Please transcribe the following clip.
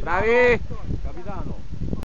Bravi! Capitano!